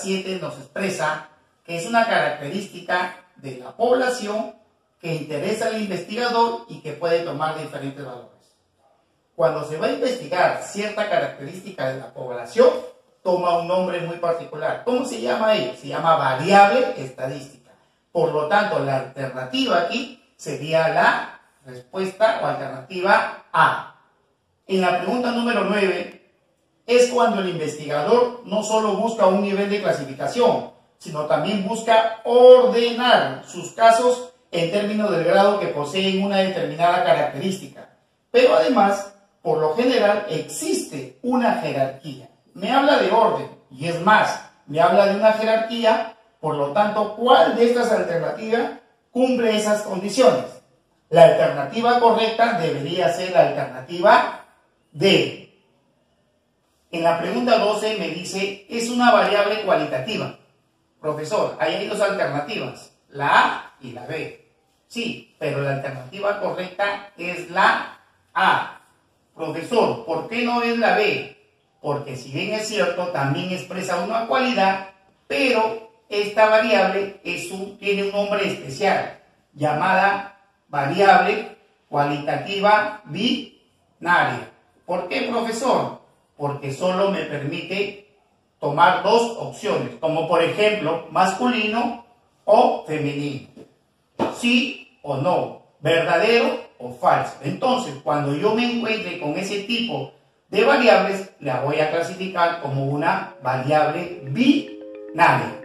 7 nos expresa que es una característica de la población que interesa al investigador y que puede tomar diferentes valores. Cuando se va a investigar cierta característica de la población, toma un nombre muy particular. ¿Cómo se llama ahí? Se llama variable estadística. Por lo tanto, la alternativa aquí sería la respuesta o alternativa A. En la pregunta número 9, es cuando el investigador no solo busca un nivel de clasificación, sino también busca ordenar sus casos en términos del grado que poseen una determinada característica. Pero además, por lo general, existe una jerarquía. Me habla de orden, y es más, me habla de una jerarquía, por lo tanto, ¿cuál de estas alternativas cumple esas condiciones? La alternativa correcta debería ser la alternativa D. En la pregunta 12 me dice, es una variable cualitativa. Profesor, ahí hay dos alternativas, la A y la B. Sí, pero la alternativa correcta es la A. Profesor, ¿por qué no es la B? Porque si bien es cierto, también expresa una cualidad, pero esta variable es tiene un nombre especial, llamada variable cualitativa binaria. ¿Por qué, profesor? Porque solo me permite tomar dos opciones, como por ejemplo masculino o femenino. Sí o no, verdadero o falso. Entonces, cuando yo me encuentre con ese tipo de variables, la voy a clasificar como una variable binaria.